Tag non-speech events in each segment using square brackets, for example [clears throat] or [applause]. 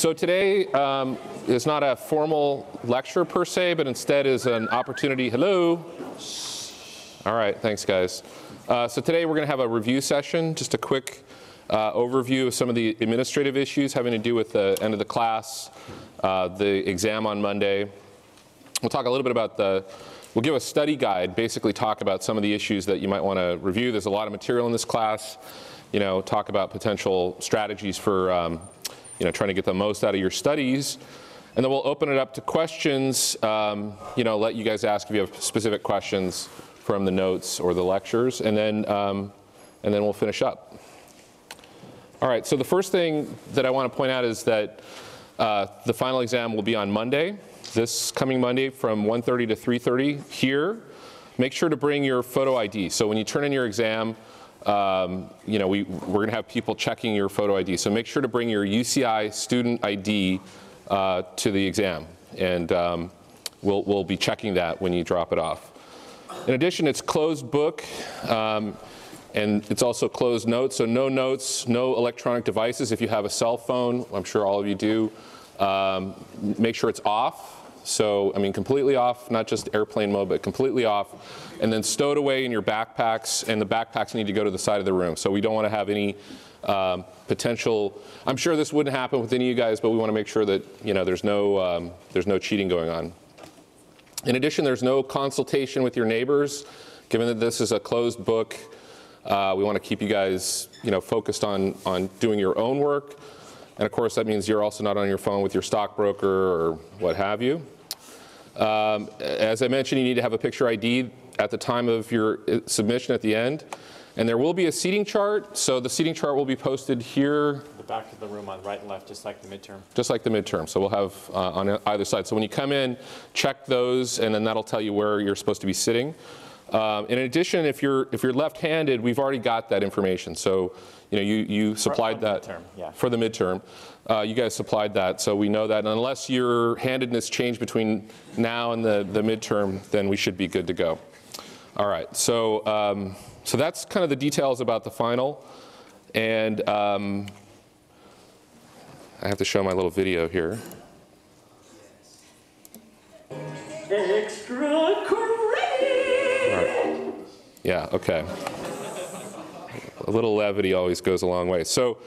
So today um, is not a formal lecture per se, but instead is an opportunity. Hello. All right, thanks guys. Uh, so today we're going to have a review session, just a quick uh, overview of some of the administrative issues having to do with the end of the class, uh, the exam on Monday. We'll talk a little bit about the, we'll give a study guide, basically talk about some of the issues that you might want to review. There's a lot of material in this class. You know, talk about potential strategies for um, you know, trying to get the most out of your studies. And then we'll open it up to questions, um, you know, let you guys ask if you have specific questions from the notes or the lectures, and then, um, and then we'll finish up. All right, so the first thing that I want to point out is that uh, the final exam will be on Monday, this coming Monday from 1.30 to 3.30 here. Make sure to bring your photo ID. So when you turn in your exam, um, you know, we, we're going to have people checking your photo ID. So make sure to bring your UCI student ID uh, to the exam. And um, we'll, we'll be checking that when you drop it off. In addition, it's closed book. Um, and it's also closed notes, so no notes, no electronic devices. If you have a cell phone, I'm sure all of you do, um, make sure it's off. So, I mean, completely off, not just airplane mode, but completely off. And then stowed away in your backpacks, and the backpacks need to go to the side of the room. So we don't want to have any um, potential, I'm sure this wouldn't happen with any of you guys, but we want to make sure that, you know, there's no, um, there's no cheating going on. In addition, there's no consultation with your neighbors. Given that this is a closed book, uh, we want to keep you guys, you know, focused on, on doing your own work. And of course, that means you're also not on your phone with your stockbroker or what have you. Um, as I mentioned, you need to have a picture ID at the time of your uh, submission at the end. And there will be a seating chart. So the seating chart will be posted here. The back of the room on right and left, just like the midterm. Just like the midterm. So we'll have uh, on either side. So when you come in, check those, and then that'll tell you where you're supposed to be sitting. Um, in addition, if you're if you're left-handed, we've already got that information. So you know, you, you supplied for that midterm, yeah. for the midterm. Uh, you guys supplied that, so we know that. And unless your handedness changed between now and the, the midterm, then we should be good to go. All right, so, um, so that's kind of the details about the final. And um, I have to show my little video here. Extra credit! All right. Yeah, okay a little levity always goes a long way. So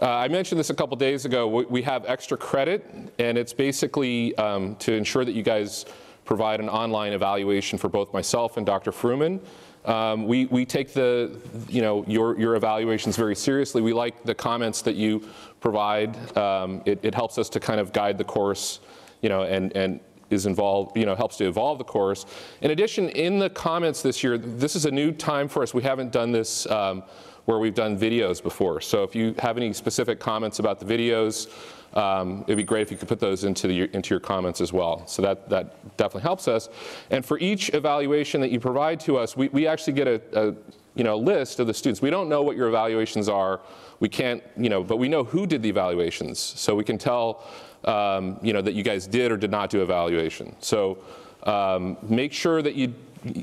uh, I mentioned this a couple days ago. We, have extra credit, and it's basically um, to ensure that you guys provide an online evaluation for both myself and Dr. Fruman. Um, we, we take the, you know, your, your evaluations very seriously. We like the comments that you provide. Um, it, it helps us to kind of guide the course, you know, and, and is involved, you know, helps to evolve the course. In addition, in the comments this year, this is a new time for us. We haven't done this um, where we've done videos before. So if you have any specific comments about the videos, um, it'd be great if you could put those into, the, into your comments as well. So that, that definitely helps us. And for each evaluation that you provide to us, we, we actually get a, a you know, list of the students. We don't know what your evaluations are. We can't, you know, but we know who did the evaluations. So we can tell, um, you know, that you guys did or did not do evaluation. So um, make sure that you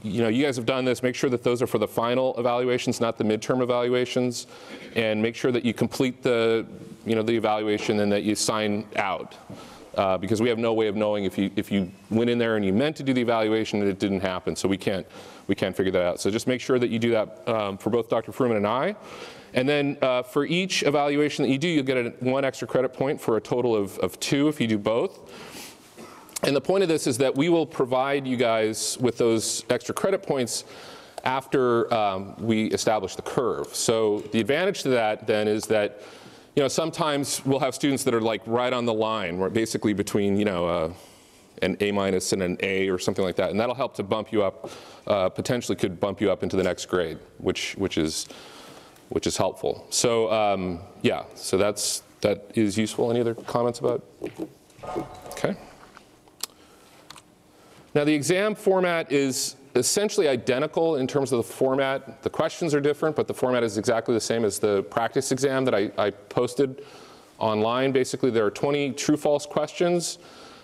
you know, you guys have done this. Make sure that those are for the final evaluations, not the midterm evaluations, and make sure that you complete the, you know, the evaluation and that you sign out. Uh, because we have no way of knowing if you if you went in there and you meant to do the evaluation and it didn't happen. So we can't we can't figure that out. So just make sure that you do that um, for both Dr. Fruman and I. And then uh, for each evaluation that you do, you'll get a, one extra credit point for a total of, of two if you do both. And the point of this is that we will provide you guys with those extra credit points after um, we establish the curve. So the advantage to that then is that you know, sometimes we'll have students that are like right on the line, where basically between, you know, uh, an A minus and an A or something like that. And that'll help to bump you up, uh, potentially could bump you up into the next grade, which, which, is, which is helpful. So um, yeah, so that's, that is useful. Any other comments about? Okay. Now the exam format is essentially identical in terms of the format. The questions are different, but the format is exactly the same as the practice exam that I, I posted online. Basically, there are 20 true-false questions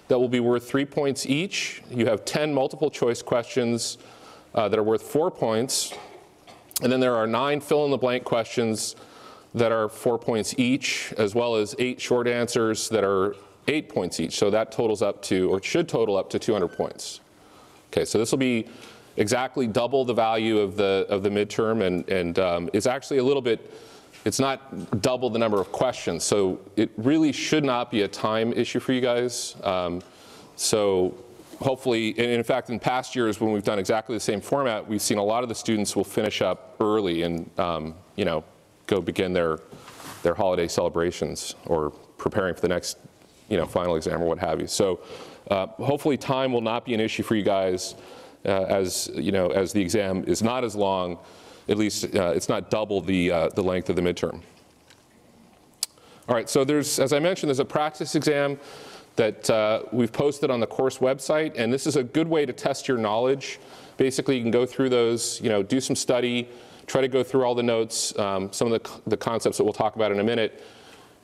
that will be worth three points each. You have 10 multiple choice questions uh, that are worth four points. And then there are nine fill-in-the-blank questions that are four points each, as well as eight short answers that are eight points each. So that totals up to, or should total up to 200 points. Okay, so this will be exactly double the value of the, of the midterm, and, and um, it's actually a little bit, it's not double the number of questions. So it really should not be a time issue for you guys. Um, so hopefully, and in fact, in past years when we've done exactly the same format, we've seen a lot of the students will finish up early and, um, you know, go begin their, their holiday celebrations or preparing for the next, you know, final exam or what have you. So uh, hopefully time will not be an issue for you guys uh, as, you know, as the exam is not as long, at least uh, it's not double the, uh, the length of the midterm. All right, so there's, as I mentioned, there's a practice exam that uh, we've posted on the course website, and this is a good way to test your knowledge. Basically, you can go through those, you know, do some study, try to go through all the notes, um, some of the, the concepts that we'll talk about in a minute,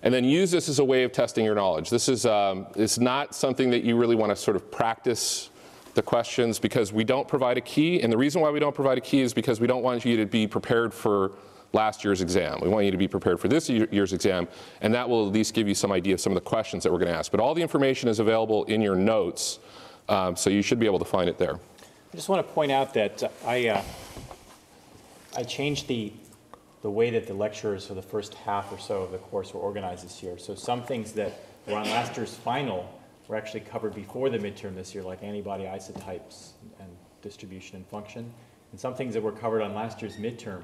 and then use this as a way of testing your knowledge. This is um, it's not something that you really want to sort of practice the questions because we don't provide a key, and the reason why we don't provide a key is because we don't want you to be prepared for last year's exam. We want you to be prepared for this year's exam, and that will at least give you some idea of some of the questions that we're going to ask. But all the information is available in your notes, um, so you should be able to find it there. I just want to point out that I, uh, I changed the, the way that the lectures for the first half or so of the course were organized this year. So some things that were on last year's final were actually covered before the midterm this year, like antibody isotypes and distribution and function. And some things that were covered on last year's midterm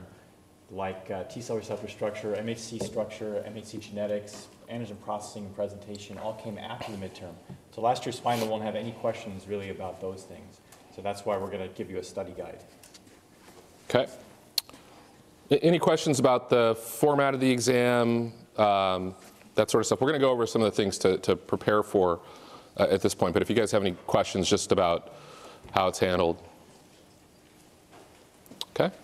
like uh, T cell receptor structure, MHC structure, MHC genetics, antigen processing and presentation all came after the midterm. So last year's final won't have any questions really about those things. So that's why we're going to give you a study guide. Okay. Any questions about the format of the exam, um, that sort of stuff? We're going to go over some of the things to, to prepare for uh, at this point, but if you guys have any questions just about how it's handled. Okay.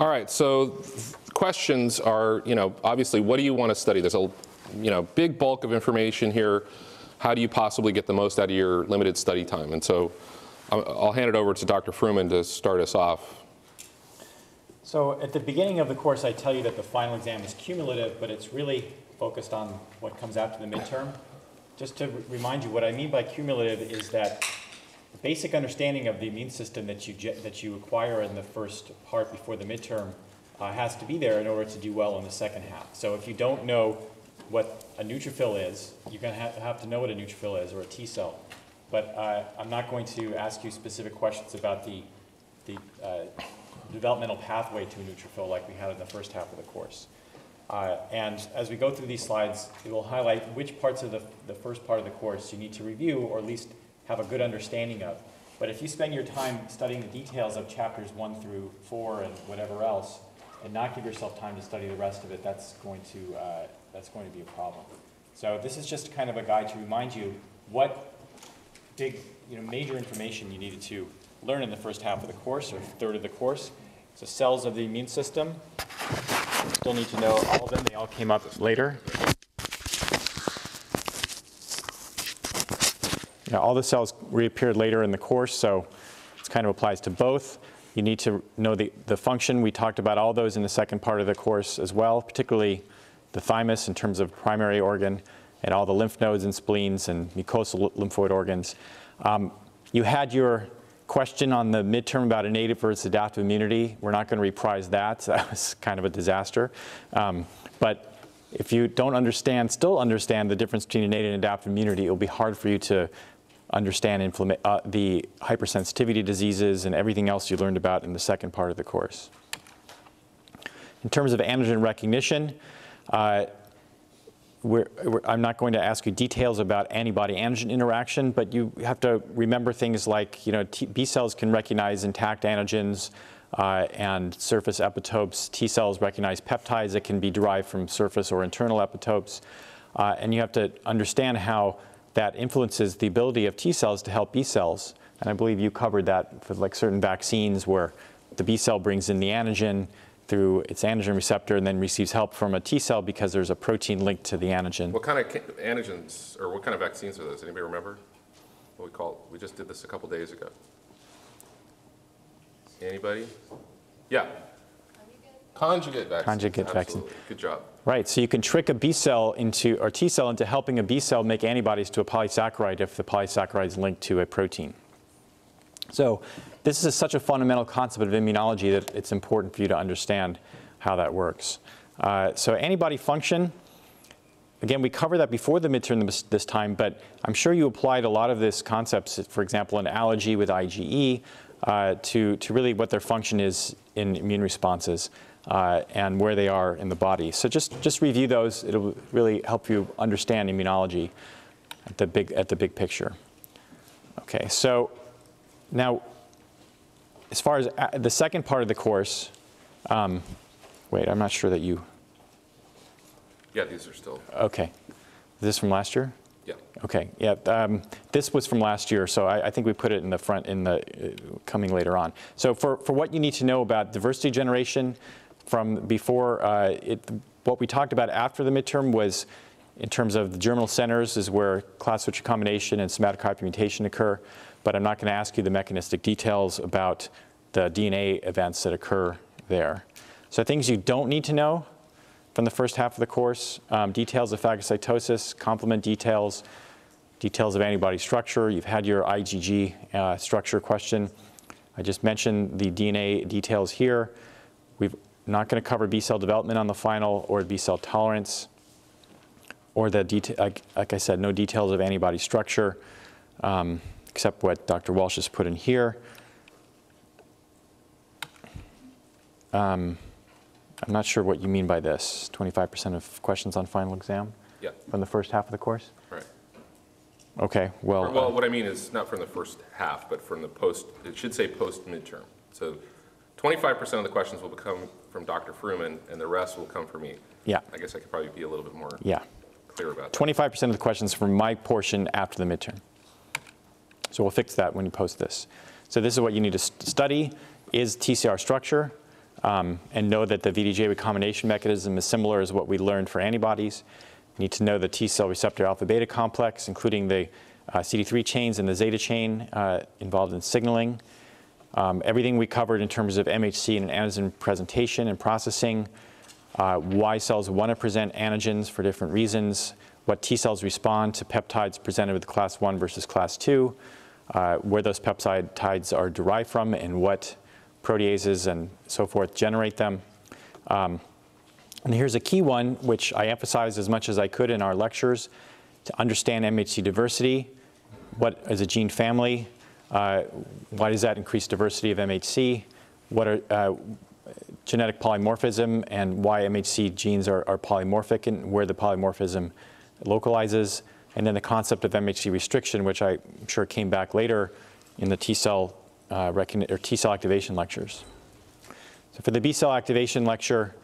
All right, so questions are, you know, obviously, what do you want to study? There's a, you know, big bulk of information here. How do you possibly get the most out of your limited study time? And so I'll hand it over to Dr. Fruman to start us off. So at the beginning of the course, I tell you that the final exam is cumulative, but it's really focused on what comes after the midterm. Just to remind you, what I mean by cumulative is that basic understanding of the immune system that you, that you acquire in the first part before the midterm uh, has to be there in order to do well in the second half. So if you don't know what a neutrophil is, you're going to have, have to know what a neutrophil is or a T cell. But uh, I'm not going to ask you specific questions about the, the uh, developmental pathway to a neutrophil like we had in the first half of the course. Uh, and as we go through these slides, it will highlight which parts of the, the first part of the course you need to review or at least have a good understanding of. But if you spend your time studying the details of chapters one through four and whatever else, and not give yourself time to study the rest of it, that's going to, uh, that's going to be a problem. So this is just kind of a guide to remind you what big, you know, major information you needed to learn in the first half of the course or third of the course. So cells of the immune system, still need to know all of them. They all came up later. Yeah, all the cells reappeared later in the course, so it kind of applies to both. You need to know the, the function. We talked about all those in the second part of the course as well, particularly the thymus in terms of primary organ and all the lymph nodes and spleens and mucosal lymphoid organs. Um, you had your question on the midterm about innate versus adaptive immunity. We're not going to reprise that. So [laughs] that was kind of a disaster. Um, but if you don't understand, still understand the difference between innate and adaptive immunity, it will be hard for you to understand uh, the hypersensitivity diseases and everything else you learned about in the second part of the course. In terms of antigen recognition, uh, we're, we're- I'm not going to ask you details about antibody-antigen interaction, but you have to remember things like, you know, T, B cells can recognize intact antigens uh, and surface epitopes. T cells recognize peptides that can be derived from surface or internal epitopes. Uh, and you have to understand how that influences the ability of T cells to help B cells. And I believe you covered that for like certain vaccines where the B cell brings in the antigen through its antigen receptor and then receives help from a T cell because there's a protein linked to the antigen. What kind of antigens or what kind of vaccines are those? Anybody remember? What we call, we just did this a couple days ago. Anybody? Yeah. Conjugate vaccine. Conjugate vaccine. Good job. Right, so you can trick a B cell into, or T cell into helping a B cell make antibodies to a polysaccharide if the polysaccharide is linked to a protein. So this is such a fundamental concept of immunology that it's important for you to understand how that works. Uh, so antibody function, again, we covered that before the midterm this, this time, but I'm sure you applied a lot of this concepts, for example, in allergy with IgE, uh, to, to really what their function is in immune responses uh, and where they are in the body. So just, just review those. It'll really help you understand immunology at the big, at the big picture. Okay, so now, as far as uh, the second part of the course, um, wait, I'm not sure that you, Yeah, these are still, okay. This from last year? yeah. Okay, yeah, um, this was from last year, so I, I think we put it in the front, in the, uh, coming later on. So for, for what you need to know about diversity generation from before, uh, it, what we talked about after the midterm was in terms of the germinal centers is where class switch recombination and somatic hypermutation occur, but I'm not going to ask you the mechanistic details about the DNA events that occur there. So things you don't need to know from the first half of the course, um, details of phagocytosis, complement details, details of antibody structure. You've had your IgG uh, structure question. I just mentioned the DNA details here. We're not going to cover B cell development on the final or B cell tolerance or the detail, like, like I said, no details of antibody structure um, except what Dr. Walsh has put in here. Um, I'm not sure what you mean by this. 25% of questions on final exam Yeah, from the first half of the course? right. Okay, well, uh, Well, what I mean is not from the first half, but from the post, it should say post-midterm. So 25% of the questions will come from Dr. Fruman, and the rest will come from me. yeah, I guess I could probably be a little bit more yeah. clear about that. 25% of the questions from my portion after the midterm. So we'll fix that when you post this. So this is what you need to st- study is TCR structure um, and know that the VDJ recombination mechanism is similar as what we learned for antibodies. You need to know the T cell receptor alpha beta complex, including the uh, CD3 chains and the zeta chain uh, involved in signaling. Um, everything we covered in terms of MHC and antigen presentation and processing, uh, why cells want to present antigens for different reasons, what T cells respond to peptides presented with class 1 versus class 2, uh, where those peptides are derived from, and what proteases and so forth generate them. Um, and here's a key one, which I emphasized as much as I could in our lectures, to understand MHC diversity. What is a gene family? Uh, why does that increase diversity of MHC? What are uh, genetic polymorphism and why MHC genes are, are polymorphic and where the polymorphism localizes? And then the concept of MHC restriction, which I'm sure came back later in the T cell uh, or T cell activation lectures. So for the B cell activation lecture,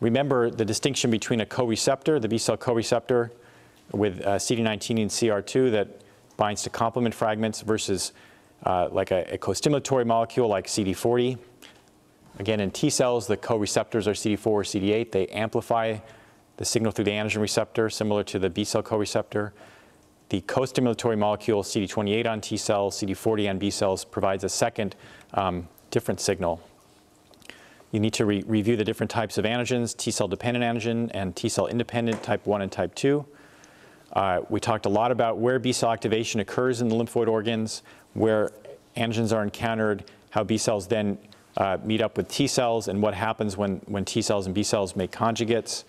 remember the distinction between a co-receptor, the B cell co-receptor with uh, CD19 and CR2 that binds to complement fragments versus uh, like a, a co-stimulatory molecule like CD40. Again, in T cells, the co-receptors are CD4 or CD8. They amplify the signal through the antigen receptor, similar to the B cell co-receptor. The co-stimulatory molecule CD28 on T cells, CD40 on B cells provides a second um, different signal. You need to re review the different types of antigens, T cell dependent antigen and T cell independent type 1 and type 2. Uh, we talked a lot about where B cell activation occurs in the lymphoid organs, where antigens are encountered, how B cells then uh, meet up with T cells, and what happens when, when T cells and B cells make conjugates.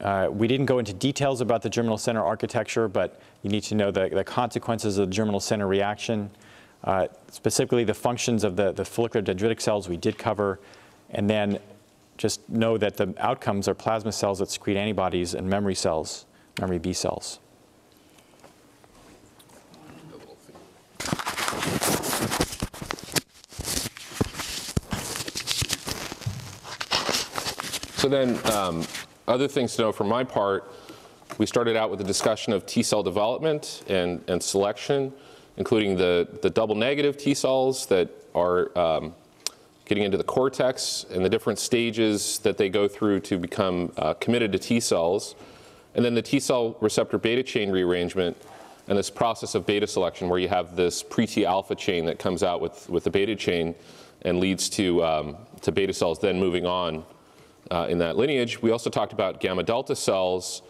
Uh, we didn't go into details about the germinal center architecture, but you need to know the, the consequences of the germinal center reaction. Uh, specifically, the functions of the, the follicular dendritic cells we did cover, and then just know that the outcomes are plasma cells that secrete antibodies and memory cells, memory B cells. So then, um, other things to know from my part, we started out with a discussion of T cell development and, and selection, including the, the double negative T cells that are um, getting into the cortex and the different stages that they go through to become uh, committed to T cells. And then the T cell receptor beta chain rearrangement and this process of beta selection where you have this pre-T alpha chain that comes out with, with the beta chain and leads to, um, to beta cells then moving on uh, in that lineage. We also talked about gamma delta cells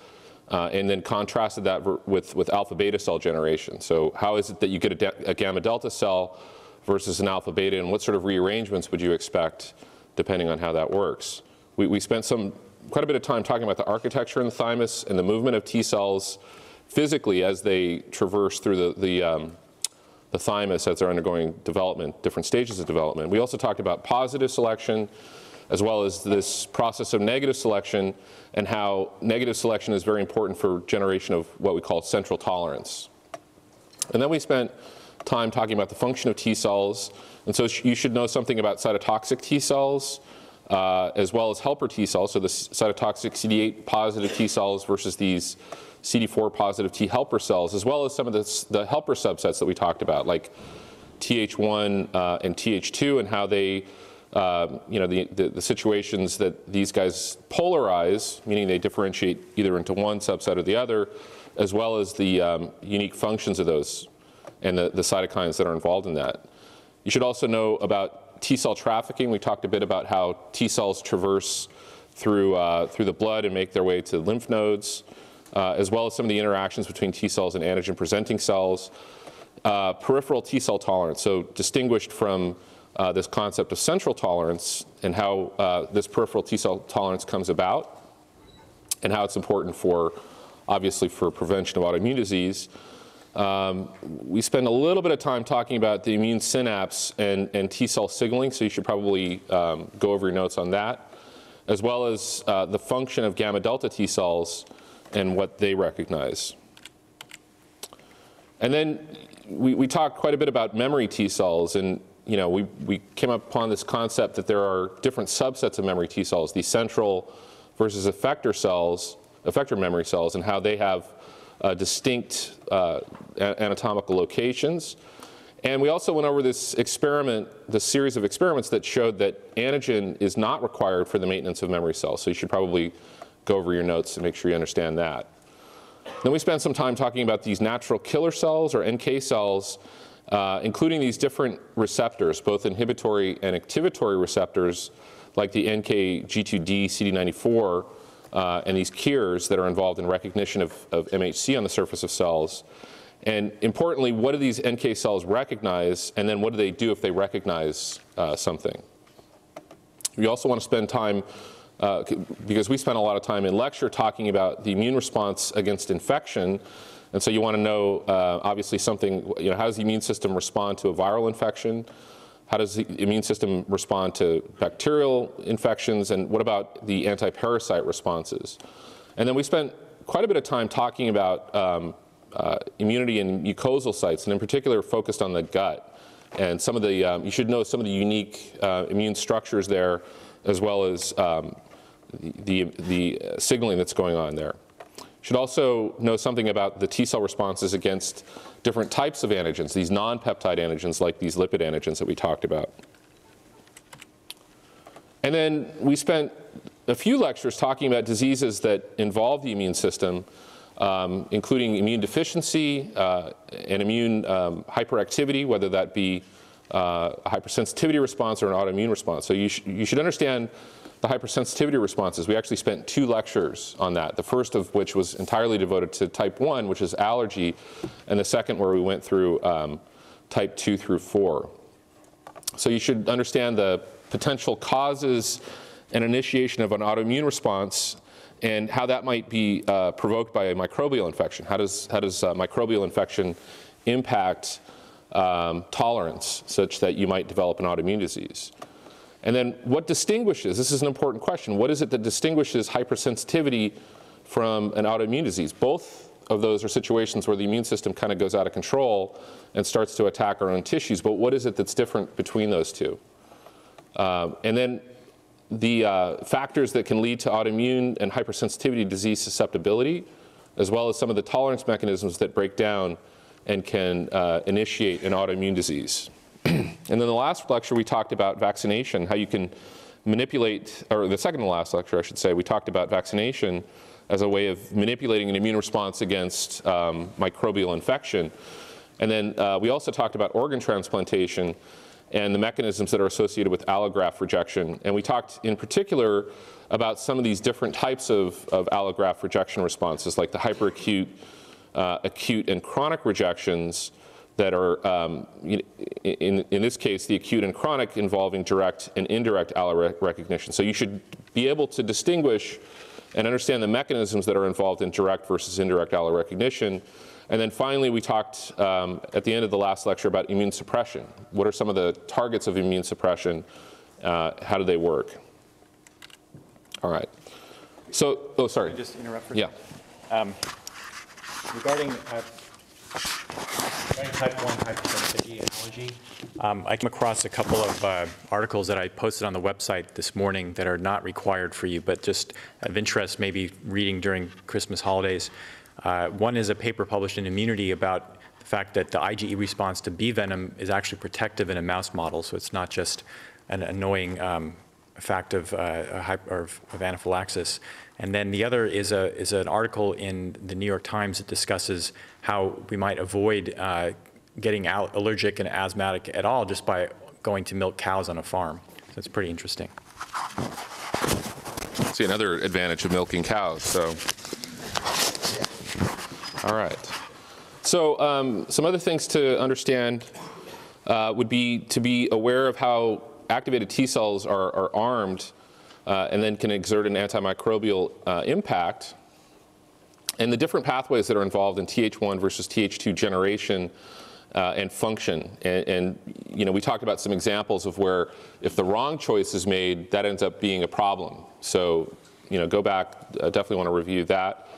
uh, and then contrasted that with, with alpha beta cell generation. So how is it that you get a, a gamma delta cell versus an alpha beta and what sort of rearrangements would you expect depending on how that works? We, we spent some quite a bit of time talking about the architecture in the thymus and the movement of T cells physically as they traverse through the, the, um, the thymus as they're undergoing development, different stages of development. We also talked about positive selection, as well as this process of negative selection and how negative selection is very important for generation of what we call central tolerance. And then we spent time talking about the function of T cells. And so you should know something about cytotoxic T cells, uh, as well as helper T cells, so the cytotoxic CD8 positive T cells versus these CD4 positive T helper cells, as well as some of the, the helper subsets that we talked about, like Th1 uh, and Th2, and how they, uh, you know, the, the, the, situations that these guys polarize, meaning they differentiate either into one subset or the other, as well as the um, unique functions of those and the, the cytokines that are involved in that. You should also know about T cell trafficking. We talked a bit about how T cells traverse through, uh, through the blood and make their way to lymph nodes uh, as well as some of the interactions between T cells and antigen presenting cells. Uh, peripheral T cell tolerance, so distinguished from uh, this concept of central tolerance and how uh, this peripheral T cell tolerance comes about and how it's important for, obviously, for prevention of autoimmune disease. Um, we spend a little bit of time talking about the immune synapse and, and T cell signaling, so you should probably um, go over your notes on that, as well as uh, the function of gamma delta T cells and what they recognize. And then we, we talked quite a bit about memory T cells, and you know, we, we came upon this concept that there are different subsets of memory T cells, the central versus effector cells, effector memory cells, and how they have uh, distinct uh, anatomical locations. And we also went over this experiment, the series of experiments that showed that antigen is not required for the maintenance of memory cells. So you should probably go over your notes and make sure you understand that. Then we spent some time talking about these natural killer cells or NK cells, uh, including these different receptors, both inhibitory and activatory receptors, like the NKG2D CD94 uh, and these KIRs that are involved in recognition of, of MHC on the surface of cells. And importantly, what do these NK cells recognize, and then what do they do if they recognize uh, something? We also want to spend time uh, because we spent a lot of time in lecture talking about the immune response against infection. And so you want to know, uh, obviously, something, you know, how does the immune system respond to a viral infection? How does the immune system respond to bacterial infections? And what about the anti-parasite responses? And then we spent quite a bit of time talking about um, uh, immunity in mucosal sites, and in particular focused on the gut. And some of the, um, you should know some of the unique uh, immune structures there, as well as um, the, the signaling that's going on there. Should also know something about the T cell responses against different types of antigens, these non-peptide antigens like these lipid antigens that we talked about. And then we spent a few lectures talking about diseases that involve the immune system, um, including immune deficiency uh, and immune um, hyperactivity, whether that be uh, a hypersensitivity response or an autoimmune response. So you, sh you should understand the hypersensitivity responses. We actually spent two lectures on that, the first of which was entirely devoted to type 1, which is allergy, and the second where we went through um, type 2 through 4. So you should understand the potential causes and initiation of an autoimmune response and how that might be uh, provoked by a microbial infection. How does, how does uh, microbial infection impact um, tolerance such that you might develop an autoimmune disease? And then what distinguishes, this is an important question, what is it that distinguishes hypersensitivity from an autoimmune disease? Both of those are situations where the immune system kind of goes out of control and starts to attack our own tissues, but what is it that's different between those two? Um, and then the uh, factors that can lead to autoimmune and hypersensitivity disease susceptibility, as well as some of the tolerance mechanisms that break down and can uh, initiate an autoimmune disease. And then the last lecture we talked about vaccination, how you can manipulate, or the second to last lecture I should say, we talked about vaccination as a way of manipulating an immune response against um, microbial infection. And then uh, we also talked about organ transplantation and the mechanisms that are associated with allograft rejection. And we talked in particular about some of these different types of, of allograft rejection responses, like the hyperacute, uh, acute, and chronic rejections that are, um, in, in this case, the acute and chronic involving direct and indirect allo rec- recognition. So you should be able to distinguish and understand the mechanisms that are involved in direct versus indirect allo recognition. And then finally, we talked um, at the end of the last lecture about immune suppression. What are some of the targets of immune suppression? Uh, how do they work? All right. So, oh, sorry. Just interrupt for Yeah. Regarding uh, regarding type 1 hypersensitivity allergy, um, I came across a couple of uh, articles that I posted on the website this morning that are not required for you, but just of interest, maybe reading during Christmas holidays. Uh, One is a paper published in Immunity about the fact that the IgE response to bee venom is actually protective in a mouse model, so it's not just an annoying um, fact of, uh, of of anaphylaxis. And then the other is a, is an article in the New York Times that discusses how we might avoid uh, getting out allergic and asthmatic at all just by going to milk cows on a farm. So it's pretty interesting. See another advantage of milking cows. So, all right. So, um, some other things to understand uh, would be to be aware of how activated T cells are, are armed uh, and then can exert an antimicrobial uh, impact, and the different pathways that are involved in Th1 versus Th2 generation uh, and function. And, and, you know, we talked about some examples of where if the wrong choice is made, that ends up being a problem. So, you know, go back, uh, definitely want to review that.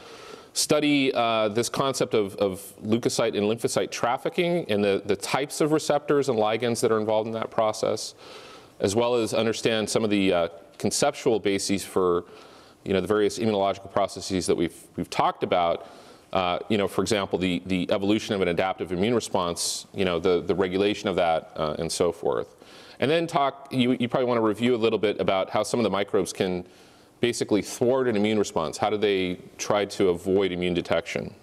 Study uh, this concept of, of leukocyte and lymphocyte trafficking and the, the types of receptors and ligands that are involved in that process, as well as understand some of the uh, conceptual bases for you know, the various immunological processes that we've, we've talked about. Uh, you know, for example, the, the evolution of an adaptive immune response, you know, the, the regulation of that, uh, and so forth. And then talk, you, you probably want to review a little bit about how some of the microbes can basically thwart an immune response. How do they try to avoid immune detection?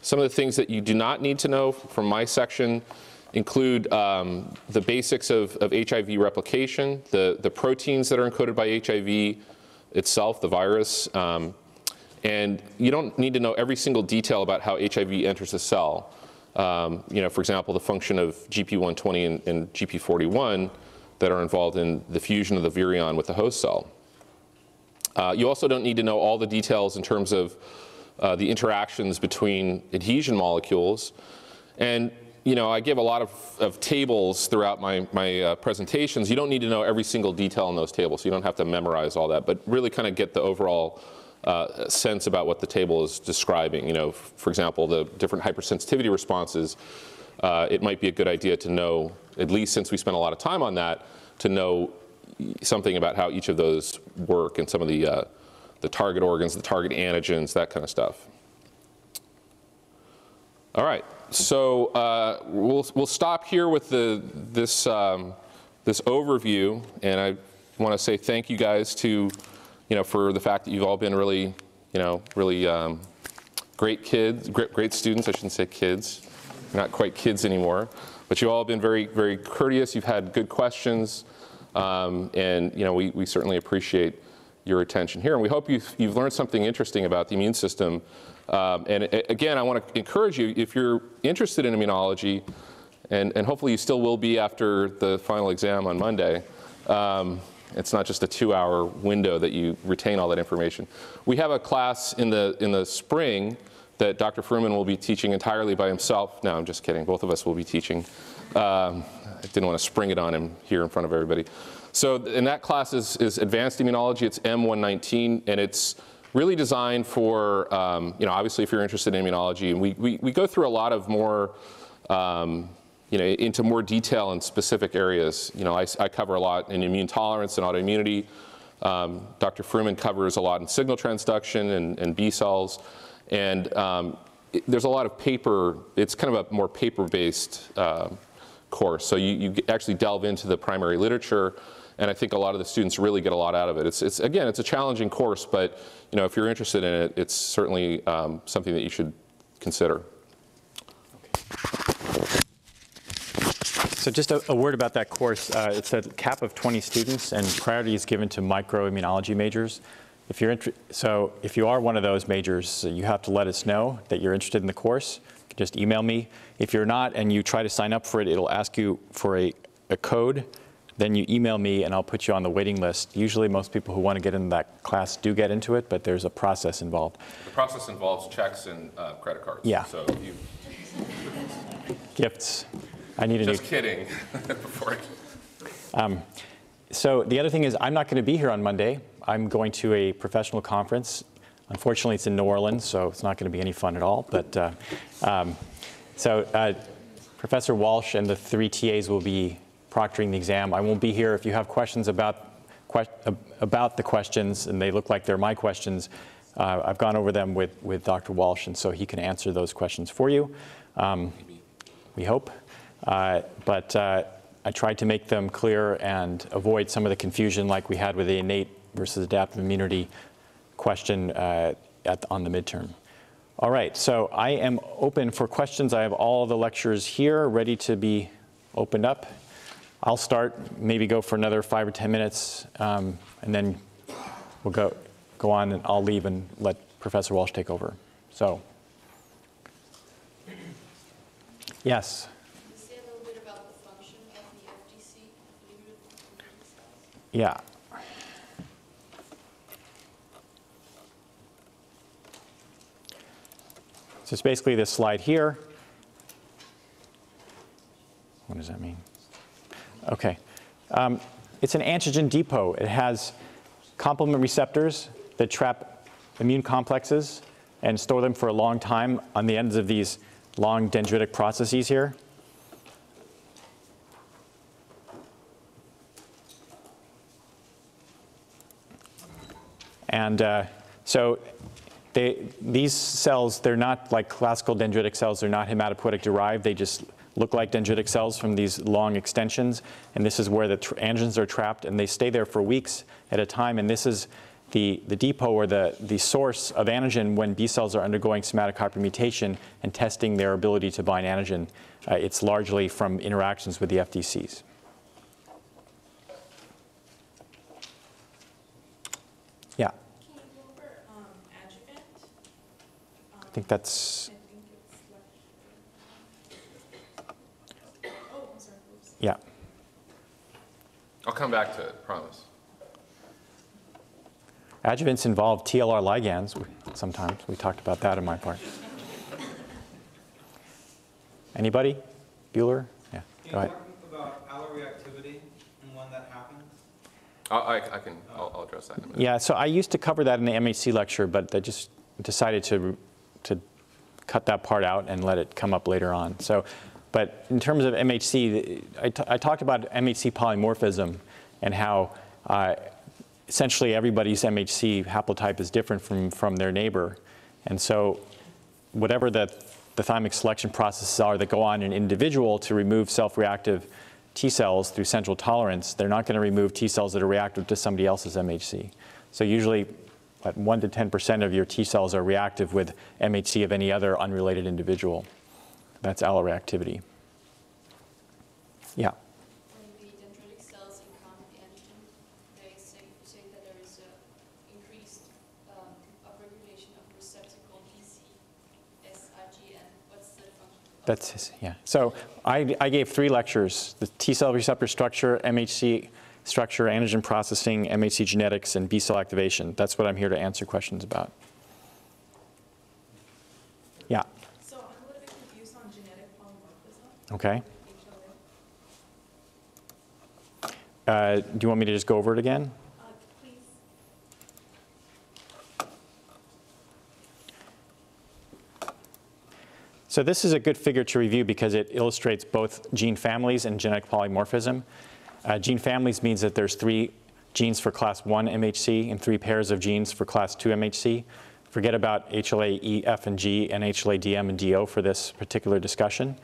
Some of the things that you do not need to know from my section include um, the basics of, of HIV replication, the, the proteins that are encoded by HIV itself, the virus. Um, and you don't need to know every single detail about how HIV enters the cell. Um, you know, for example, the function of GP120 and, and GP41 that are involved in the fusion of the virion with the host cell. Uh, you also don't need to know all the details in terms of uh, the interactions between adhesion molecules. And you know, I give a lot of, of tables throughout my, my uh, presentations. You don't need to know every single detail in those tables. So you don't have to memorize all that, but really kind of get the overall uh, sense about what the table is describing. You know, for example, the different hypersensitivity responses. Uh, it might be a good idea to know, at least since we spent a lot of time on that, to know something about how each of those work and some of the, uh, the target organs, the target antigens, that kind of stuff. All right, so uh, we'll, we'll stop here with the, this, um, this overview, and I want to say thank you guys to, you know, for the fact that you've all been really, you know, really um, great kids, great, great students, I shouldn't say kids, You're not quite kids anymore, but you've all been very, very courteous, you've had good questions, um, and, you know, we, we certainly appreciate your attention here. And we hope you've, you've learned something interesting about the immune system. Um, and again, I want to encourage you, if you're interested in immunology, and, and hopefully you still will be after the final exam on Monday, um, it's not just a two-hour window that you retain all that information. We have a class in the, in the spring that Dr. Fruman will be teaching entirely by himself. No, I'm just kidding. Both of us will be teaching. Um, I didn't want to spring it on him here in front of everybody. So, and that class is, is advanced immunology. It's M119, and it's really designed for, um, you know, obviously if you're interested in immunology, and we, we, we go through a lot of more, um, you know, into more detail in specific areas. You know, I, I cover a lot in immune tolerance and autoimmunity. Um, Dr. Fruman covers a lot in signal transduction and, and B cells. And um, it- there's a lot of paper, it's kind of a more paper-based uh, course. So you, you actually delve into the primary literature, and I think a lot of the students really get a lot out of it. It's, it's again, it's a challenging course, but you know, if you're interested in it, it's certainly um, something that you should consider. So just a, a word about that course. Uh, it's a cap of 20 students, and priority is given to microimmunology majors. If you're so, if you are one of those majors, you have to let us know that you're interested in the course. Just email me. If you're not, and you try to sign up for it, it'll ask you for a, a code. Then you email me, and I'll put you on the waiting list. Usually, most people who want to get into that class do get into it, but there's a process involved. The process involves checks and uh, credit cards. Yeah. So you, Gifts. I need a new just kidding. [laughs] Before I- So the other thing is, I'm not going to be here on Monday. I'm going to a professional conference. Unfortunately, it's in New Orleans, so it's not going to be any fun at all. But uh, um, so uh, Professor Walsh and the three TAs will be proctoring the exam. I won't be here. If you have questions about que- about the questions and they look like they're my questions, uh, I've gone over them with with Dr. Walsh, and so he can answer those questions for you. Um, we hope. Uh, But uh, I tried to make them clear and avoid some of the confusion like we had with the innate versus adaptive immunity question uh, at, on the midterm. All right, so I am open for questions. I have all the lectures here ready to be opened up. I'll start, maybe go for another five or 10 minutes, um, and then we'll go, go on and I'll leave and let Professor Walsh take over. So, yes. Can you say a little bit about the function of the FDC, limited immunity cells? Yeah. So it's basically this slide here. What does that mean? Okay. Um, it's an antigen depot. It has complement receptors that trap immune complexes and store them for a long time on the ends of these long dendritic processes here. And uh, so they, these cells, they're not like classical dendritic cells. They're not hematopoietic derived. They just look like dendritic cells from these long extensions. And this is where the antigens are trapped, and they stay there for weeks at a time. And this is the, the depot or the, the source of antigen when B cells are undergoing somatic hypermutation and testing their ability to bind antigen. Uh, it's largely from interactions with the FDCs. Yeah, Can you go over um, adjuvant? I think that's, I think it's lecture. Oh, I'm sorry. oops. Yeah. I'll come back to it, promise. Adjuvants involve TLR ligands sometimes. We talked about that in my part. Anybody? Bueller? Yeah, go ahead. talk about alloreactivity and when that happens? I, I, I can, I'll, I'll address that in a minute. Yeah, so I used to cover that in the MHC lecture, but I just decided to, to cut that part out and let it come up later on. So, but in terms of MHC, I, talked about MHC polymorphism and how uh, essentially everybody's MHC haplotype is different from, from their neighbor. And so whatever the, the thymic selection processes are that go on in an individual to remove self-reactive T cells through central tolerance, they're not going to remove T cells that are reactive to somebody else's MHC. So usually, at 1 to 10% of your T cells are reactive with MHC of any other unrelated individual. That's alloreactivity. Yeah. When the dendritic cells encounter the antigen, they say, say that there is a increased um, upregulation of receptor called DC-SIGN. What's the function? of That's yeah. So I, I gave three lectures: the T cell receptor structure, MHC structure, antigen processing, MHC genetics, and B cell activation. That's what I'm here to answer questions about. Yeah. So I'm a little bit confused on genetic polymorphism. Okay. Uh, do you want me to just go over it again? So this is a good figure to review because it illustrates both gene families and genetic polymorphism. Uh, gene families means that there's three genes for class 1 MHC and three pairs of genes for class 2 MHC. Forget about HLA E, F, and G and HLA DM and DO for this particular discussion.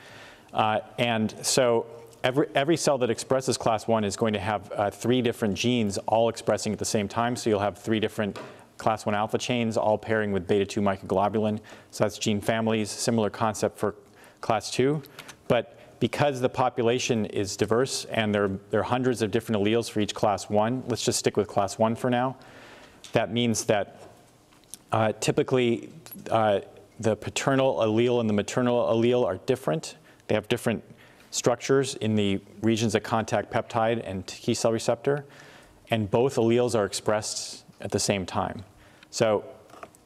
Uh, and so every, every cell that expresses class 1 is going to have uh, three different genes all expressing at the same time. So you'll have three different class 1 alpha chains all pairing with beta 2 microglobulin. So that's gene families, similar concept for class 2. But because the population is diverse and there, there are hundreds of different alleles for each class 1, let's just stick with class 1 for now. That means that uh, typically uh, the paternal allele and the maternal allele are different. They have different structures in the regions that contact peptide and T cell receptor, and both alleles are expressed at the same time. So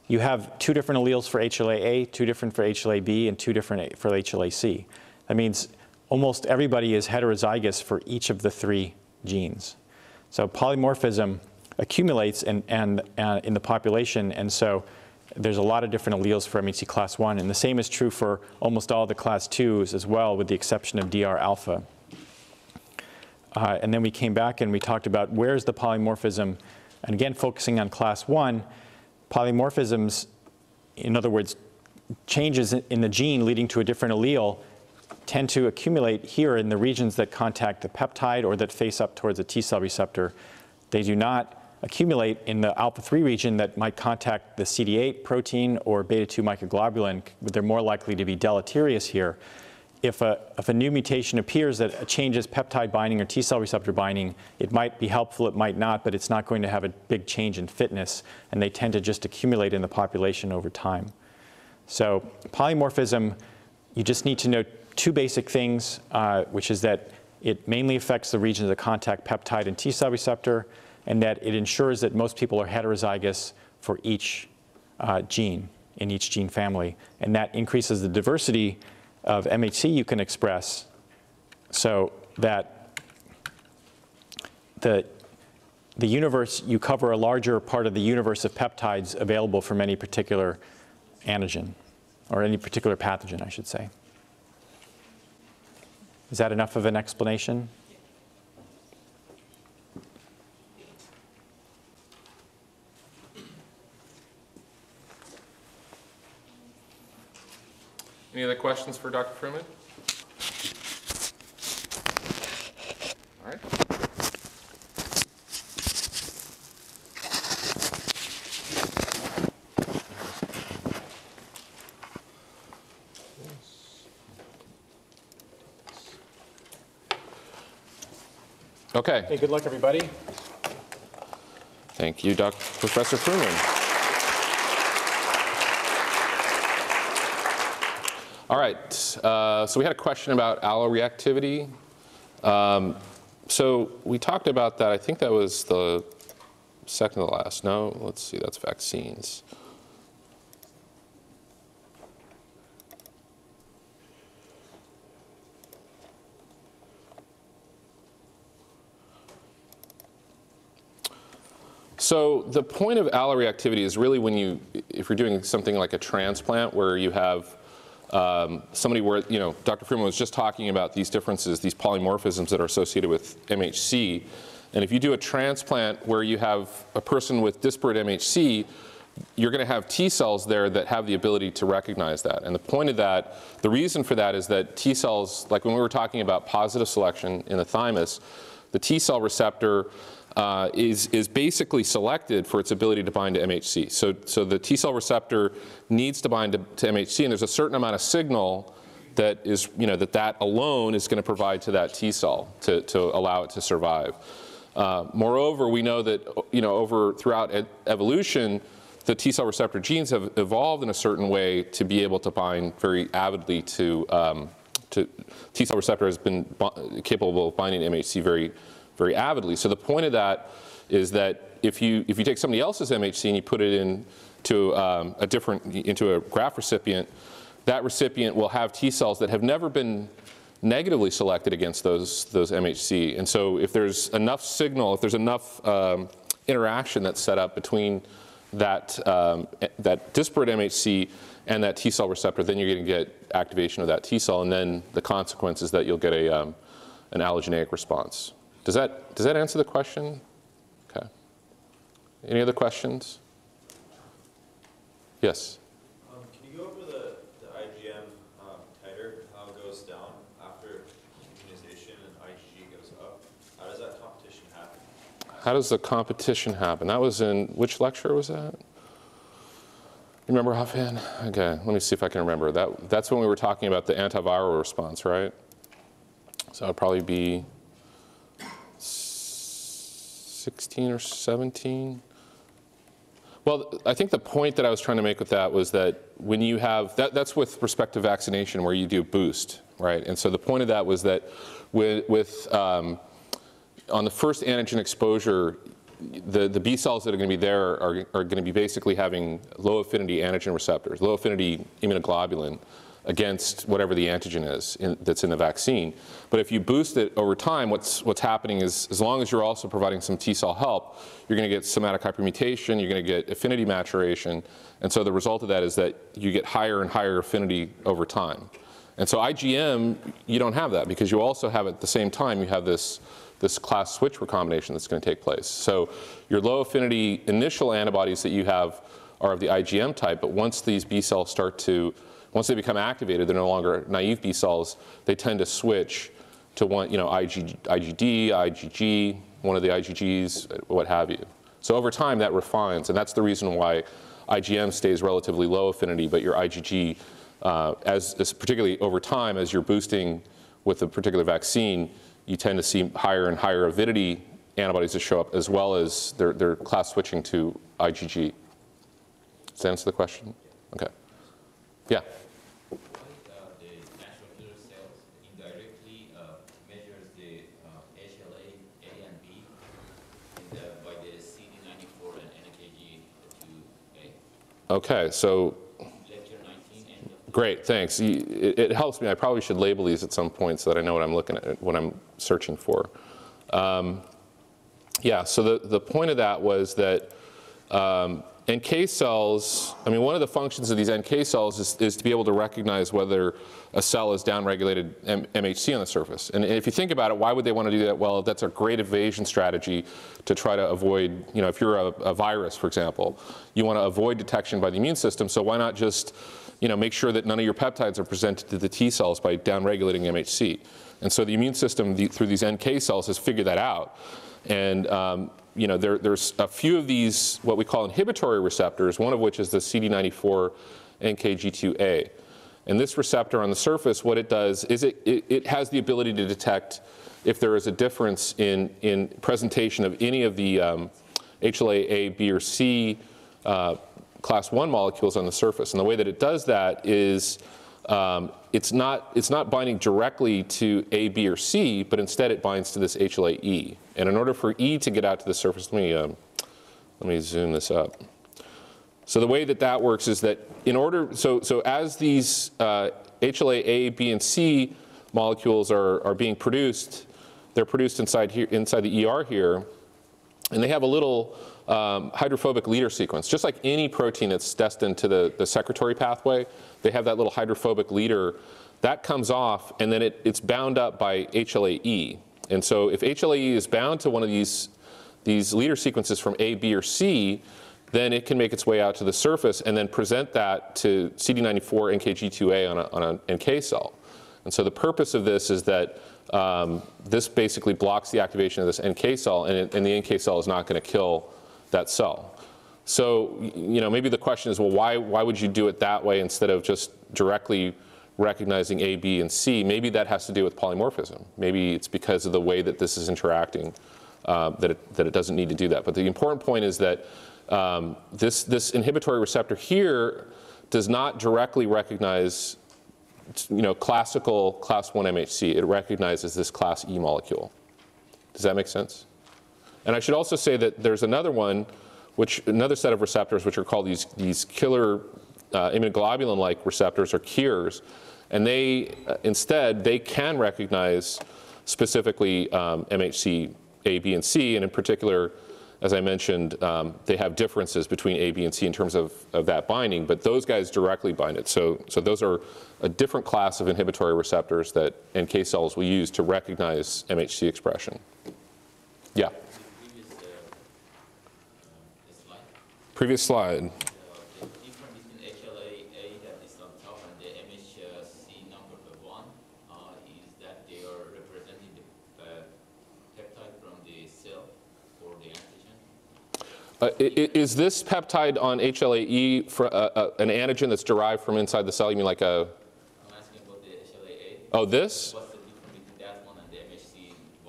you have two different alleles for HLA-A, two different for HLA-B, and two different for HLA-C. That means almost everybody is heterozygous for each of the three genes. So polymorphism accumulates in, and, uh, in the population, and so there's a lot of different alleles for MHC class 1, and the same is true for almost all the class 2s as well, with the exception of DR alpha. Uh, and then we came back and we talked about where's the polymorphism, and again, focusing on class 1, polymorphisms, in other words, changes in the gene leading to a different allele tend to accumulate here in the regions that contact the peptide or that face up towards a T cell receptor. They do not accumulate in the alpha 3 region that might contact the CD8 protein or beta 2 microglobulin. They're more likely to be deleterious here. If a, if a new mutation appears that changes peptide binding or T cell receptor binding, it might be helpful, it might not, but it's not going to have a big change in fitness, and they tend to just accumulate in the population over time. So polymorphism, you just need to know two basic things, uh, which is that it mainly affects the regions of contact peptide and T cell receptor, and that it ensures that most people are heterozygous for each uh, gene in each gene family. And that increases the diversity of MHC you can express so that the, the universe, you cover a larger part of the universe of peptides available from any particular antigen, or any particular pathogen, I should say. Is that enough of an explanation? Any other questions for Dr. Fruman? All right. Okay, Hey, good luck, everybody. thank you, Dr. Professor Fruman. All right, uh, so we had a question about alloreactivity. Um, so we talked about that, I think that was the second to the last. No, let's see, that's vaccines. So the point of alloreactivity is really when you, if you're doing something like a transplant where you have um, somebody where, you know, Dr. Fruman was just talking about these differences, these polymorphisms that are associated with MHC. And if you do a transplant where you have a person with disparate MHC, you're going to have T cells there that have the ability to recognize that. And the point of that, the reason for that is that T cells, like when we were talking about positive selection in the thymus, the T cell receptor uh, is, is basically selected for its ability to bind to MHC. So, so the T cell receptor needs to bind to, to MHC, and there's a certain amount of signal that is, you know, that that alone is going to provide to that T cell to, to allow it to survive. Uh, moreover, we know that, you know, over throughout evolution, the T cell receptor genes have evolved in a certain way to be able to bind very avidly to, um, to T cell receptor has been capable of binding MHC very very avidly. So the point of that is that if you, if you take somebody else's MHC and you put it into um, a different, into a graft recipient, that recipient will have T cells that have never been negatively selected against those, those MHC. And so if there's enough signal, if there's enough um, interaction that's set up between that, um, that disparate MHC and that T cell receptor, then you're going to get activation of that T cell, and then the consequence is that you'll get a, um, an allogeneic response. Does that, does that answer the question? Okay. Any other questions? Yes? Um, can you go over the, the IgM um, titer, how it goes down after immunization and IgG goes up? How does that competition happen? How does the competition happen? That was in, which lecture was that? You remember offhand? Okay, let me see if I can remember. That, that's when we were talking about the antiviral response, right? So it'd probably be 16 or 17. Well, I think the point that I was trying to make with that was that when you have, that, that's with respect to vaccination where you do boost, right? And so the point of that was that with, with um, on the first antigen exposure, the, the B cells that are going to be there are, are going to be basically having low affinity antigen receptors, low affinity immunoglobulin against whatever the antigen is in, that's in the vaccine. But if you boost it over time, what's, what's happening is as long as you're also providing some T cell help, you're going to get somatic hypermutation, you're going to get affinity maturation. And so the result of that is that you get higher and higher affinity over time. And so IgM, you don't have that because you also have at the same time, you have this, this class switch recombination that's going to take place. So your low affinity initial antibodies that you have are of the IgM type, but once these B cells start to, once they become activated, they're no longer naive B cells, they tend to switch to one, you know, IG, IgD, IgG, one of the IgGs, what have you. So over time that refines, and that's the reason why IgM stays relatively low affinity, but your IgG, uh, as, as particularly over time, as you're boosting with a particular vaccine, you tend to see higher and higher avidity antibodies that show up, as well as they're, they're class switching to IgG. Does that answer the question? Okay. Yeah. Why the natural killer cells indirectly measures the HLA A and B in the, by the CD94 and NKG2A? Okay, so Lecture 19 and Great, thanks. It, it helps me. I probably should label these at some point so that I know what I'm looking at, what I'm searching for. Um, yeah, so the, the point of that was that um, NK cells, I mean, one of the functions of these NK cells is, is to be able to recognize whether a cell is downregulated M- MHC on the surface. And if you think about it, why would they want to do that? Well, that's a great evasion strategy to try to avoid, you know, if you're a, a virus, for example, you want to avoid detection by the immune system. So why not just, you know, make sure that none of your peptides are presented to the T cells by downregulating MHC. And so the immune system, the, through these NK cells, has figured that out. And um, you know, there, there's a few of these, what we call inhibitory receptors, one of which is the CD94 NKG2A. And this receptor on the surface, what it does is it, it, it has the ability to detect if there is a difference in, in presentation of any of the um, HLA A, B, or C uh, class 1 molecules on the surface. And the way that it does that is um, it's, not, it's not binding directly to A, B, or C, but instead it binds to this HLA E. And in order for E to get out to the surface, let me, um, let me zoom this up. So the way that that works is that in order, so, so as these uh, HLA A, B, and C molecules are, are being produced, they're produced inside here, inside the ER here, and they have a little um, hydrophobic leader sequence. Just like any protein that's destined to the, the secretory pathway, they have that little hydrophobic leader. That comes off, and then it, it's bound up by HLA-E. And so if HLA-E is bound to one of these, these leader sequences from A, B, or C, then it can make its way out to the surface and then present that to CD94 NKG2A on, a, on an NK cell. And so the purpose of this is that um, this basically blocks the activation of this NK cell, and, it, and the NK cell is not going to kill that cell. So, you know, maybe the question is, well, why, why would you do it that way instead of just directly recognizing A, B, and C? Maybe that has to do with polymorphism. Maybe it's because of the way that this is interacting uh, that, it, that it doesn't need to do that. But the important point is that um, this, this inhibitory receptor here does not directly recognize you know, classical class 1 MHC. It recognizes this class E molecule. Does that make sense? And I should also say that there's another one, which another set of receptors, which are called these, these killer uh, immunoglobulin-like receptors or KIRs, and they uh, instead they can recognize specifically um, MHC A, B, and C, and in particular, as I mentioned, um, they have differences between A, B, and C in terms of, of that binding, but those guys directly bind it. So, so those are a different class of inhibitory receptors that NK cells will use to recognize MHC expression. Yeah, The previous uh, uh, slide, previous slide. uh, is this peptide on HLA-E for, uh, uh, an antigen that's derived from inside the cell? You mean like a, oh, this?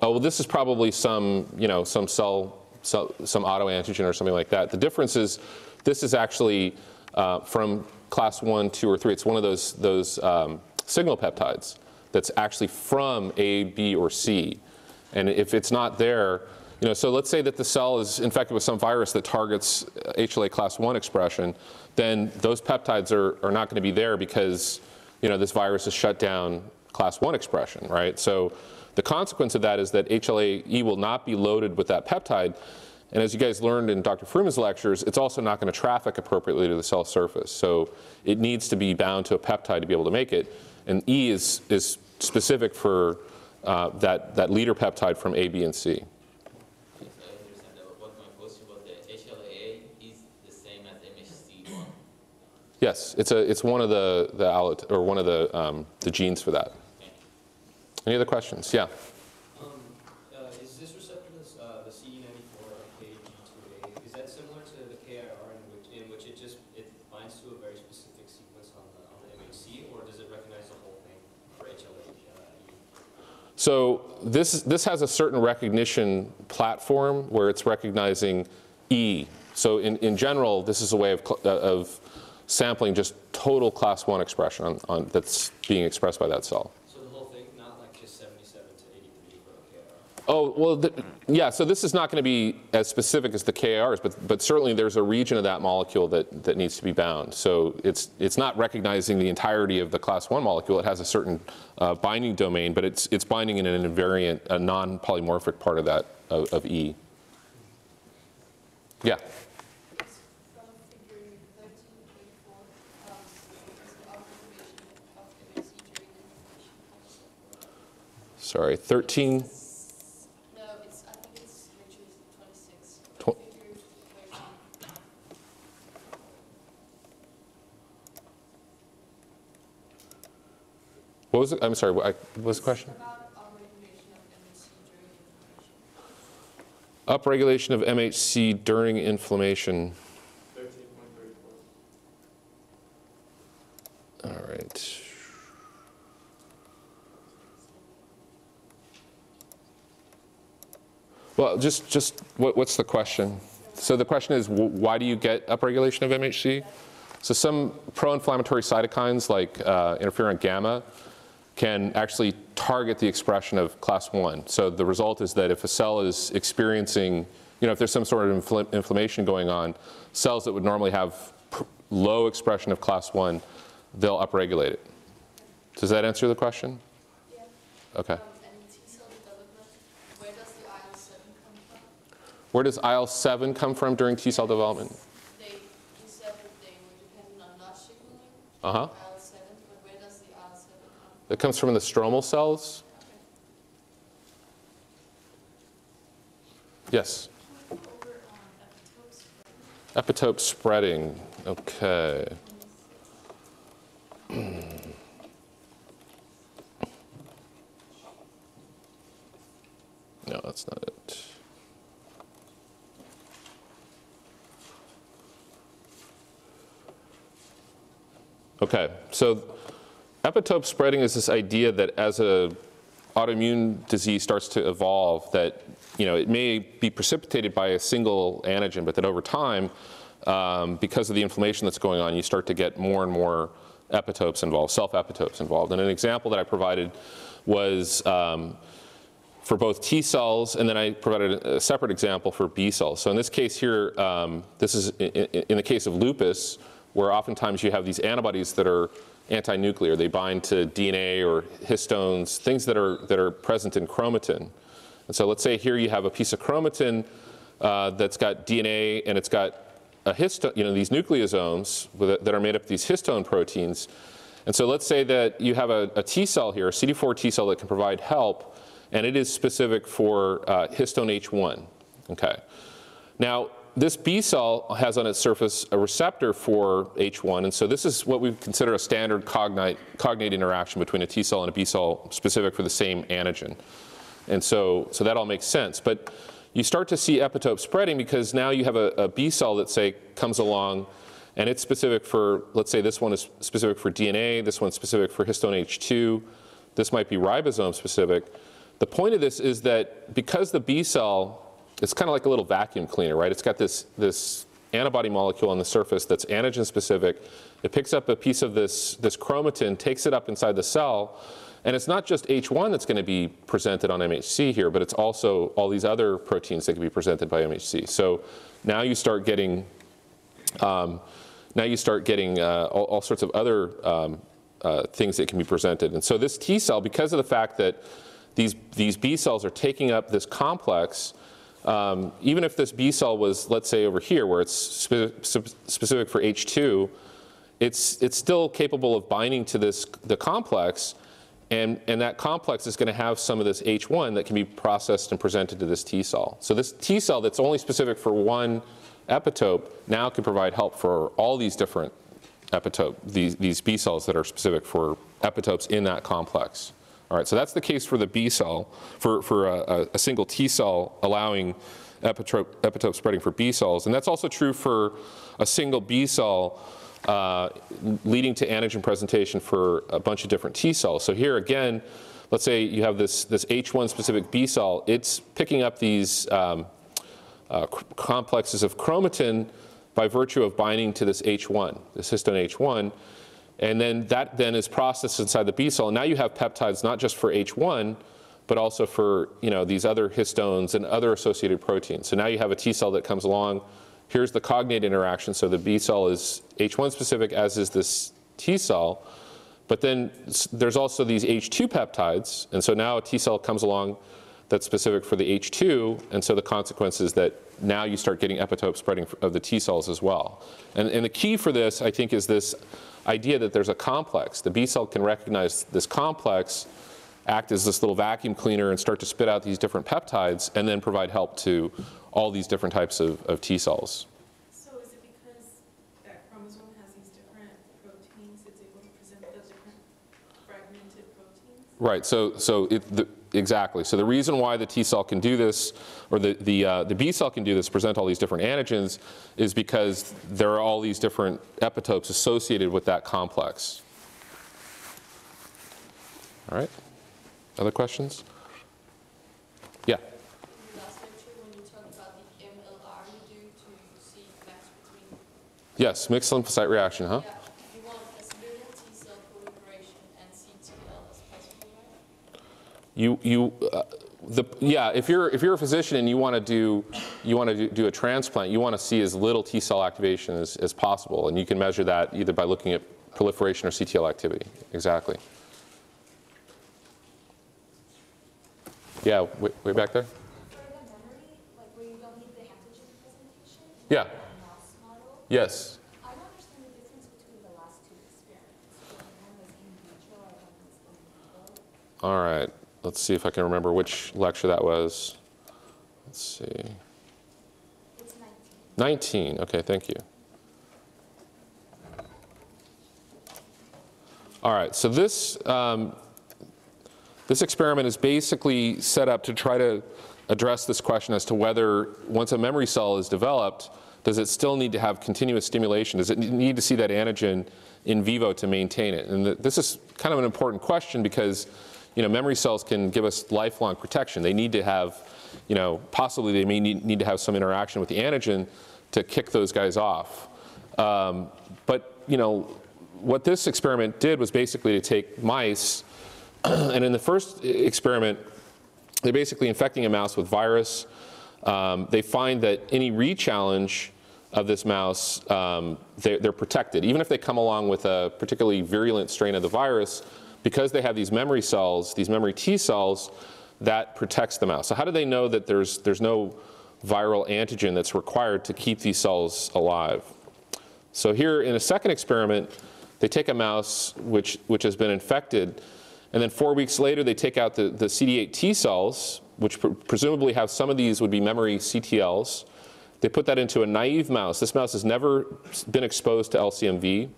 Oh, well, this is probably some, you know, some cell, cell- some autoantigen or something like that. The difference is, this is actually uh, from class one, two, or three. It's one of those, those um, signal peptides that's actually from A, B, or C. And if it's not there, you know, so let's say that the cell is infected with some virus that targets uh, HLA class one expression, then those peptides are, are not going to be there because, you know, this virus has shut down class one expression, right? So the consequence of that is that HLA-E will not be loaded with that peptide. And as you guys learned in Dr. Fruman's lectures, it's also not going to traffic appropriately to the cell surface. So it needs to be bound to a peptide to be able to make it. And E is, is specific for uh, that, that leader peptide from A, B, and C. Yes, I understand that, but my question was the HLA-A is the same as MHC1. Yes, it's, a, it's one of the, the or one of the, um, the genes for that. Any other questions? Yeah. Um, uh, is this receptor, uh, the CD94 KG2A, is that similar to the KIR in which, in which it just, it binds to a very specific sequence on the, on the MHC, or does it recognize the whole thing for HLA-E? So this, this has a certain recognition platform where it's recognizing E. So in, in general, this is a way of, uh, of sampling just total class one expression on, on, that's being expressed by that cell. Oh, well, the, yeah, so this is not going to be as specific as the KRs, but, but certainly there's a region of that molecule that, that needs to be bound. So it's, it's not recognizing the entirety of the class 1 molecule. It has a certain uh, binding domain, but it's, it's binding in an invariant, a non-polymorphic part of that, of, of E. Yeah? Sorry, 13. Was it? I'm sorry, what I- was the question? Upregulation of MHC during inflammation. Upregulation of MHC during inflammation. 13.34. All right. Well, just, just, what, what's the question? So the question is, why do you get upregulation of MHC? So some pro-inflammatory cytokines like uh, interferon gamma can actually target the expression of class 1. So the result is that if a cell is experiencing, you know, if there's some sort of infl- inflammation going on, cells that would normally have pr- low expression of class 1, they'll upregulate it. Does that answer the question? Yeah. Okay. Um, and T cell development, where does IL-7 come from? Where does IL-7 come from during T cell development? They, you said that they were dependent on not signaling, Uh-huh. IL-7, but where does the IL-7 It comes from the stromal cells? Yes. Epitope spreading. Okay. No, that's not it. Okay, so epitope spreading is this idea that as a autoimmune disease starts to evolve, that you know it may be precipitated by a single antigen, but that over time, um, because of the inflammation that's going on, you start to get more and more epitopes involved, self-epitopes involved. And an example that I provided was um, for both T cells, and then I provided a separate example for B cells. So in this case here, um, this is in, in in the case of lupus, where oftentimes you have these antibodies that are anti-nuclear. They bind to DNA or histones, things that are, that are present in chromatin. And so let's say here you have a piece of chromatin uh, that's got DNA and it's got a histone, you know, these nucleosomes with, that are made up of these histone proteins. And so let's say that you have a, a T cell here, a CD4 T cell that can provide help, and it is specific for uh, histone H1. Okay. Now, this B cell has on its surface a receptor for H1, and so this is what we consider a standard cognate, cognate interaction between a T cell and a B cell specific for the same antigen. And so, so that all makes sense. But you start to see epitope spreading because now you have a, a B cell that, say, comes along and it's specific for, let's say this one is specific for DNA, this one's specific for histone H2, this might be ribosome specific. the point of this is that because the B cell, it's kind of like a little vacuum cleaner, right? It's got this, this antibody molecule on the surface that's antigen specific. It picks up a piece of this, this chromatin, takes it up inside the cell, and it's not just H1 that's going to be presented on MHC here, but it's also all these other proteins that can be presented by MHC. So now you start getting, um, now you start getting uh, all, all sorts of other um, uh, things that can be presented. And so this T cell, because of the fact that these, these B cells are taking up this complex, um, even if this B cell was, let's say over here, where it's spe- spe- specific for H2, it's, it's still capable of binding to this, the complex, and, and that complex is going to have some of this H1 that can be processed and presented to this T cell. So this T cell that's only specific for one epitope now can provide help for all these different epitope, these, these B cells that are specific for epitopes in that complex. All right, so that's the case for the B cell, for, for a, a single T cell allowing epitope, epitope spreading for B cells. And that's also true for a single B cell uh, leading to antigen presentation for a bunch of different T cells. So here again, let's say you have this, this H1 specific B cell, it's picking up these um, uh, complexes of chromatin by virtue of binding to this H1, this histone H1. And then that then is processed inside the B cell. And now you have peptides not just for H1, but also for you know, these other histones and other associated proteins. So now you have a T cell that comes along. Here's the cognate interaction. So the B cell is H1 specific, as is this T cell. But then there's also these H2 peptides. And so now a T cell comes along that's specific for the H2. And so the consequence is that now you start getting epitope spreading of the T cells as well. And, and the key for this, I think, is this idea that there's a complex. The B cell can recognize this complex, act as this little vacuum cleaner, and start to spit out these different peptides, and then provide help to all these different types of, of T cells. So is it because that chromosome has these different proteins, it's able to present those different fragmented proteins? Right. So, so it, the, exactly. So the reason why the T cell can do this, or the the, uh, the B cell can do this, present all these different antigens, is because there are all these different epitopes associated with that complex. All right. Other questions? Yeah. Yes. Mixed lymphocyte reaction, huh? yeah, you want as little T cell proliferation and CTL as possible, right? You, you, uh, the, yeah, if you're, if you're a physician and you want to do, you want to do, do a transplant, you want to see as little T cell activation as, as possible. And you can measure that either by looking at proliferation or CTL activity. Exactly. Yeah, way, way back there? For the memory, like where you don't need the antigen presentation? Yeah. in the Mouse model, Yes. I don't understand the difference between the last two experiments. So One was in vitro and one was in vivo. All right. Let's see if I can remember which lecture that was. Let's see. It's 19. 19. Okay, thank you. All right, so this, um, this experiment is basically set up to try to address this question as to whether, once a memory cell is developed, does it still need to have continuous stimulation? Does it need to see that antigen in vivo to maintain it? And th- this is kind of an important question because, you know, memory cells can give us lifelong protection. They need to have, you know, possibly they may need, need to have some interaction with the antigen to kick those guys off. Um, but, you know, what this experiment did was basically to take mice, [clears throat] and in the first experiment, they're basically infecting a mouse with virus. Um, they find that any re-challenge of this mouse, um, they're, they're protected. Even if they come along with a particularly virulent strain of the virus, because they have these memory cells, these memory T cells, that protects the mouse. So how do they know that there's, there's no viral antigen that's required to keep these cells alive? So here in a second experiment, they take a mouse which, which has been infected, and then four weeks later, they take out the, the CD8 T cells, which pr- presumably have some of these would be memory CTLs. They put that into a naive mouse. This mouse has never been exposed to LCMV.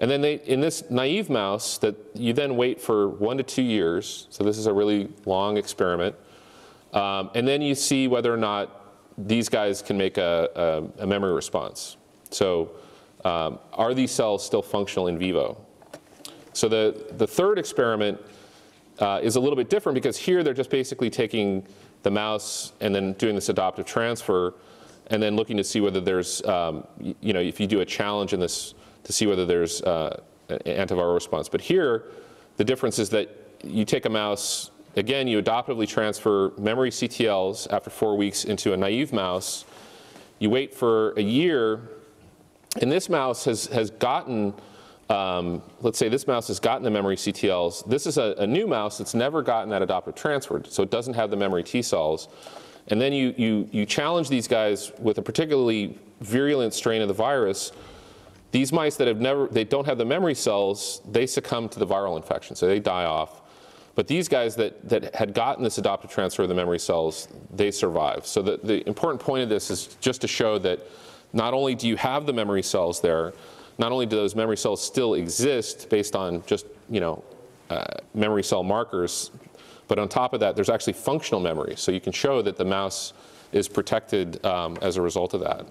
And then they, in this naive mouse that you then wait for one to two years, so this is a really long experiment, um, and then you see whether or not these guys can make a, a, a memory response. So um, are these cells still functional in vivo? So the, the third experiment uh, is a little bit different because here they're just basically taking the mouse and then doing this adoptive transfer and then looking to see whether there's, um, you know, if you do a challenge in this to see whether there's uh, an antiviral response. But here, the difference is that you take a mouse, again, you adoptively transfer memory CTLs after four weeks into a naive mouse. You wait for a year, and this mouse has, has gotten, um, let's say this mouse has gotten the memory CTLs. This is a, a new mouse that's never gotten that adoptive transferred, so it doesn't have the memory T cells. And then you, you, you challenge these guys with a particularly virulent strain of the virus. These mice that have never, they don't have the memory cells, they succumb to the viral infection, so they die off. But these guys that, that had gotten this adoptive transfer of the memory cells, they survive. So the, the important point of this is just to show that not only do you have the memory cells there, not only do those memory cells still exist based on just, you know, uh, memory cell markers, but on top of that, there's actually functional memory. So you can show that the mouse is protected um, as a result of that.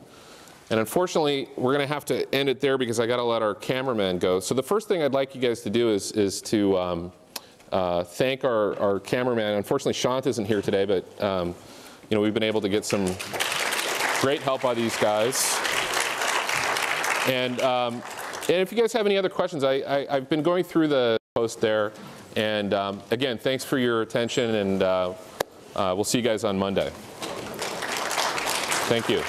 And unfortunately, we're going to have to end it there because I got to let our cameraman go. So the first thing I'd like you guys to do is, is to um, uh, thank our, our cameraman. Unfortunately, Shant isn't here today, but um, you know we've been able to get some great help by these guys. And, um, and if you guys have any other questions, I, I, I've been going through the post there. And um, again, thanks for your attention, and uh, uh, we'll see you guys on Monday. Thank you.